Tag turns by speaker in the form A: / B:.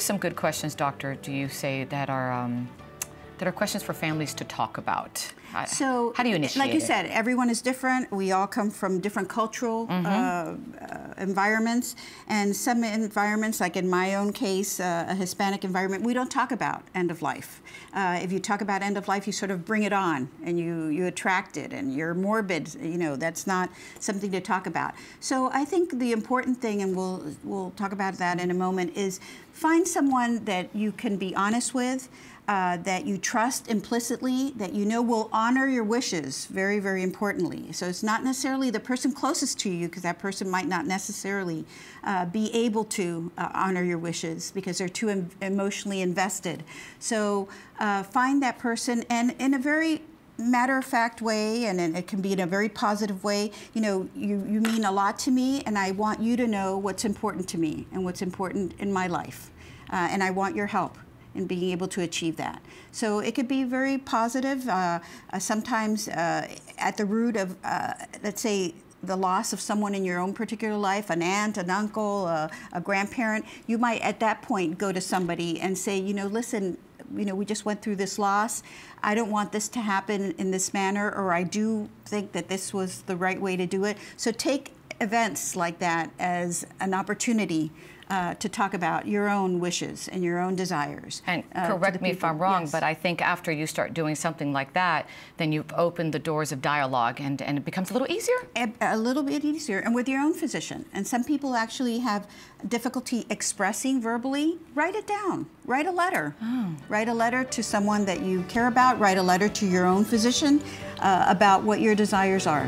A: are some good questions, doctor, do you say that are um, that are questions for families to talk about?
B: So,
A: how do you initiate
B: Like you
A: it?
B: said, everyone is different. We all come from different cultural
A: Mm-hmm.
B: uh, uh, environments, and some environments, like in my own case, uh, a Hispanic environment, we don't talk about end of life. Uh, if you talk about end of life, you sort of bring it on, and you you attract it, and you're morbid. You know, that's not something to talk about. So I think the important thing, and we'll we'll talk about that in a moment, is find someone that you can be honest with uh, that you trust implicitly, that you know will honor your wishes, very, very importantly. So it's not necessarily the person closest to you, because that person might not necessarily uh, be able to uh, honor your wishes because they're too em- emotionally invested. So uh, find that person, and in a very matter of fact way, and it can be in a very positive way. You know, you, you mean a lot to me, and I want you to know what's important to me and what's important in my life. Uh, and I want your help in being able to achieve that. So it could be very positive. Uh, uh, sometimes uh, at the root of, uh, let's say, the loss of someone in your own particular life, an aunt, an uncle, a, a grandparent, you might at that point go to somebody and say, you know, listen, you know, we just went through this loss. I don't want this to happen in this manner, or I do think that this was the right way to do it. So take events like that as an opportunity uh, to talk about your own wishes and your own desires.
A: And
B: uh,
A: correct me if. I'm wrong,
B: Yes.
A: but I think after you start doing something like that, then you've opened the doors of dialogue and, and it becomes a little easier.
B: a, a little bit easier and with your own physician and some people actually have difficulty expressing verbally write it down write a letter write a letter to someone that you care about write a letter to your own physician uh, about what your desires are